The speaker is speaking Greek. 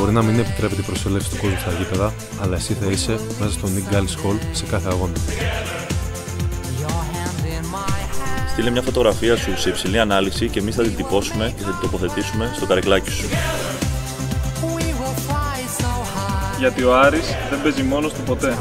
Μπορεί να μην επιτρέπεται η προσέλευση του κόσμου στα γήπεδα, αλλά εσύ θα είσαι μέσα στο Nick Gallis Hall σε κάθε αγώνα. Στείλε μια φωτογραφία σου σε υψηλή ανάλυση και εμείς θα την τυπώσουμε και θα την τοποθετήσουμε στο καρεκλάκι σου. Γιατί ο Άρης δεν παίζει μόνος του ποτέ.